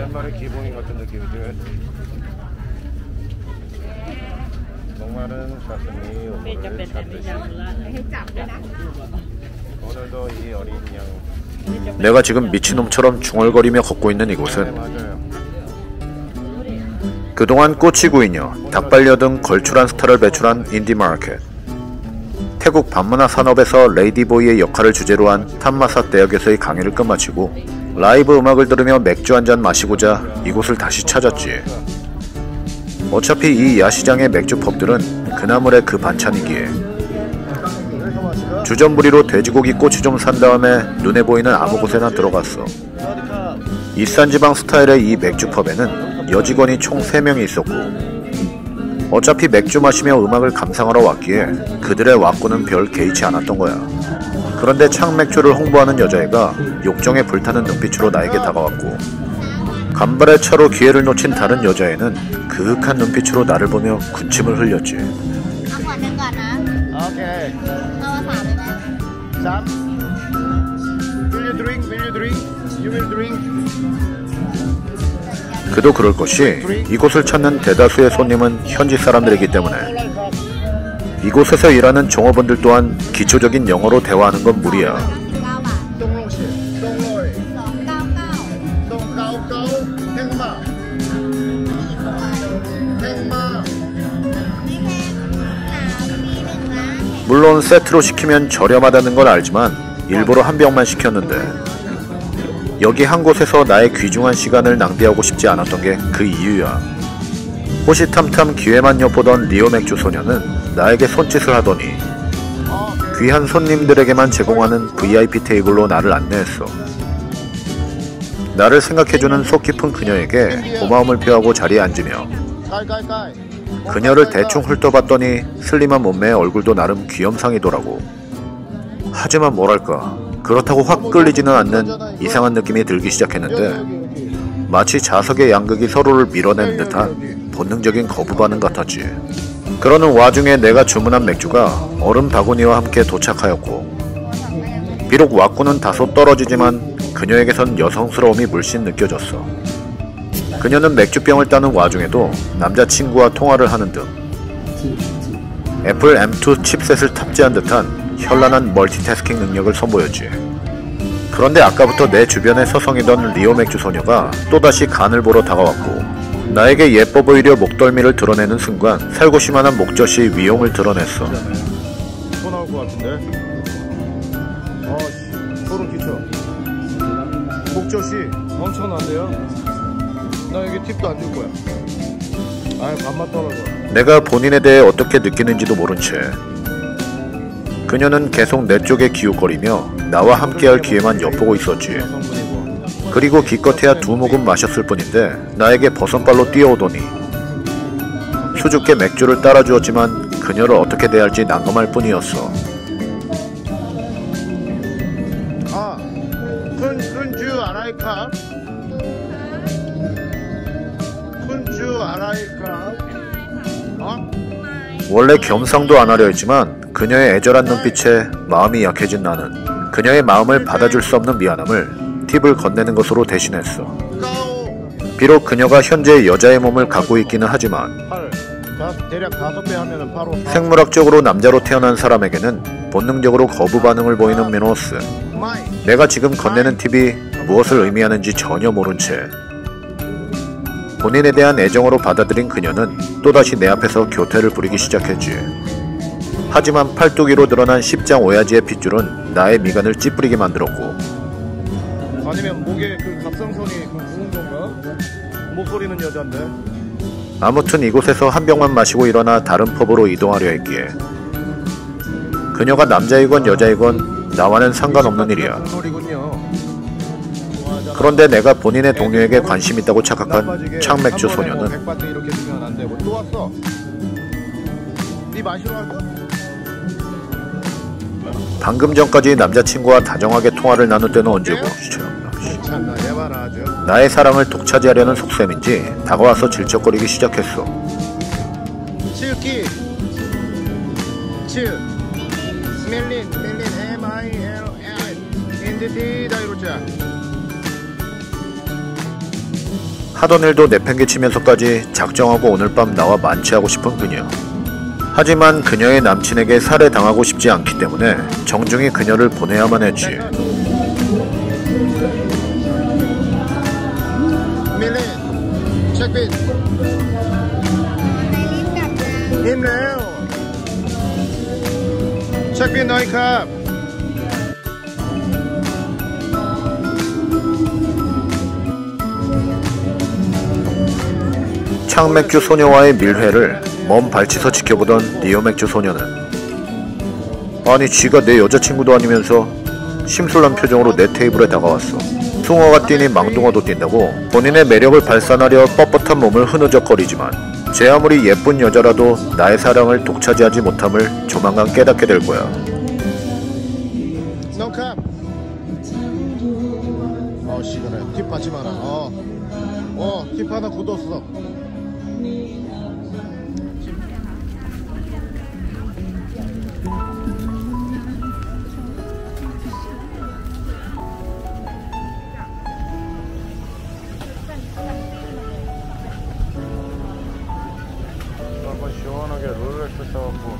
맨발의 기봉이 같은 느낌이죠. 목마른 사슴이 오늘도 이 어린 양. 내가 지금 미친놈처럼 중얼거리며 걷고 있는 이곳은 네, 그동안 꼬치구이녀, 닭발녀 등 걸출한 스타를 배출한 인디마켓. 태국 밤문화 산업에서 ladyboy의 역할을 주제로 한 탐마삿 대학에서의 강의를 끝마치고 라이브 음악을 들으며 맥주 한 잔 마시고자 이곳을 다시 찾았지. 어차피 이 야시장의 맥주 펍들은 그나물의 그 반찬이기에 주전부리로 돼지고기 꼬치 좀 산 다음에 눈에 보이는 아무 곳에나 들어갔어. 이산지방 스타일의 이 맥주펍에는 여직원이 총 3명이 있었고 어차피 맥주 마시며 음악을 감상하러 왔기에 그들의 왁구는 별 개의치 않았던 거야. 그런데 창맥주를 홍보하는 여자애가 욕정에 불타는 눈빛으로 나에게 다가왔고 간발의 차로 기회를 놓친 다른 여자애는 그윽한 눈빛으로 나를 보며 군침을 흘렸지. 그도 그럴 것이 이곳을 찾는 대다수의 손님은 현지 사람들이기 때문에 이곳에서 일하는 종업원들 또한 기초적인 영어로 대화하는 건 무리야. 물론 세트로 시키면 저렴하다는 걸 알지만 일부러 한 병만 시켰는데 여기 한 곳에서 나의 귀중한 시간을 낭비하고 싶지 않았던 게 그 이유야. 호시탐탐 기회만 엿보던 리오 맥주 소녀는 나에게 손짓을 하더니 귀한 손님들에게만 제공하는 VIP 테이블로 나를 안내했어. 나를 생각해주는 속 깊은 그녀에게 고마움을 표하고 자리에 앉으며. 그녀를 대충 훑어봤더니 슬림한 몸매에 얼굴도 나름 귀염상이더라고. 하지만 뭐랄까 그렇다고 확 끌리지는 않는 이상한 느낌이 들기 시작했는데 마치 자석의 양극이 서로를 밀어내는 듯한 본능적인 거부 반응 같았지. 그러는 와중에 내가 주문한 맥주가 얼음 바구니와 함께 도착하였고 비록 왁구는 다소 떨어지지만 그녀에게선 여성스러움이 물씬 느껴졌어. 그녀는 맥주병을 따는 와중에도 남자친구와 통화를 하는 등 애플 M2 chipset을 탑재한 듯한 현란한 멀티태스킹 능력을 선보였지. 그런데 아까부터 내 주변에 서성이던 리오 맥주 소녀가 또다시 간을 보러 다가왔고 나에게 예뻐 보이려 목덜미를 드러내는 순간 살구씨만한 목젖이 위용을 드러냈어. 또 나올 것 같은데. 어씨, 소름 끼쳐. 목젖이 엄청난데요? 나 여기 팁도 안 줄 거야. 아유, 밥맛 떨어져. 내가 본인에 대해 어떻게 느끼는지도 모른 채 그녀는 계속 내 쪽에 기웃거리며 나와 함께할 기회만 엿보고 있었지. 그리고 기껏해야 두 모금 마셨을 뿐인데 나에게 버선발로 뛰어오더니 수줍게 맥주를 따라주었지만 그녀를 어떻게 대할지 난감할 뿐이었어. 아, 큰, 큰주 아라이카? 큰주 아라이카? 어? 원래 겸상도 안 하려 했지만 그녀의 애절한 눈빛에 마음이 약해진 나는 그녀의 마음을 받아줄 수 없는 미안함을 팁을 건네는 것으로 대신했어. 비록 그녀가 현재 여자의 몸을 갖고 있기는 하지만. 생물학적으로 남자로 태어난 사람에게는 본능적으로 거부 반응을 보이는 미노스. 내가 지금 건네는 팁이 무엇을 의미하는지 전혀 모른 채 본인에 대한 애정으로 받아들인 그녀는 또다시 내 앞에서 교태를 부리기 시작했지. 하지만 팔뚝위로 드러난 십장 오야지의 핏줄은 나의 미간을 찌푸리게 만들었고 아니면 목에 그 갑상선이 그 부은 건가? 목소리는 여잔데. 아무튼 이곳에서 한 병만 마시고 일어나 다른 펍으로 이동하려 했기에 그녀가 남자이건 여자이건 나와는 상관없는 일이야. 그런데 내가 본인의 동료에게 관심 있다고 착각한 창맥주 소녀는 방금 전까지 남자친구와 다정하게 통화를 나눌 때는 언제고 아주. 나의 사랑을 독차지하려는 속셈인지 다가와서 질척거리기 시작했어. 하던 일도 내팽개치면서까지 작정하고 오늘 밤 나와 만취하고 싶은 그녀. 하지만 그녀의 남친에게 살해당하고 싶지 않기 때문에 정중히 그녀를 보내야만 했지. 힘내요. 책빈 너희 컵. 창맥주 소녀와의 밀회를 먼 발치서 지켜보던 니오맥주 소녀는 아니 쥐가 내 여자친구도 아니면서 심술난 표정으로 내 테이블에 다가왔어. 숭어가 뛰니 망둥어도 뛴다고 본인의 매력을 발산하려 뻣뻣한 몸을 흐느적거리지만 제 아무리 예쁜 여자라도 나의 사랑을 독차지하지 못함을 조만간 깨닫게 될 거야. 어 시그널 팁 받지 마라. 어어팁 하나 굳었어 한번 시원하게 롤렉스 써갖고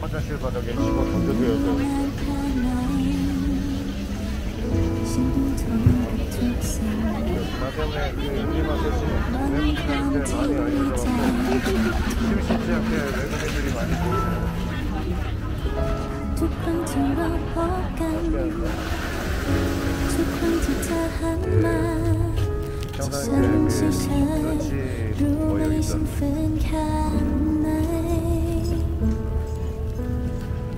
화장실 바닥에 집어 던져줘야 돼. ทุกครั้งที่เราพบกัน ทุกครั้งที่เธอหันมาฉันเฉยรู้ไหมฉันฝืนแค่ไหน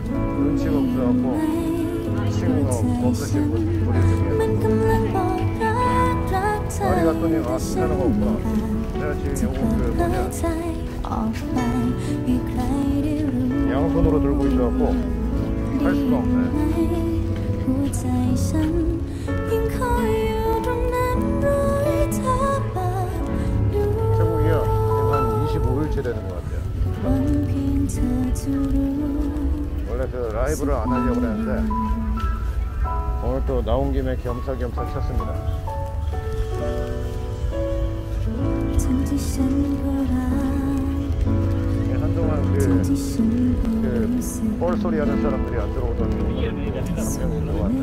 รู้ไหมว่าเธอมันกำลัง 사건이 막 하는 거고. 내가 지금 요거 그 양손으로 들고 있어갖고. 할 수가 없네. 되는 것 같아요. 원래 그 라이브를 안 하려고 그랬는데 오늘 또 나온 김에 겸사겸사 켰습니다. 네, 한동안 그볼 그, 그 소리 하는 사람들이 안 들어오던 그런 게 올라왔네.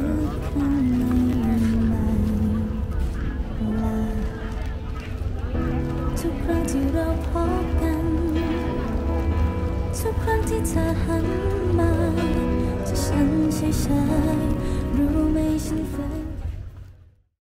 들어 보간 초콜릿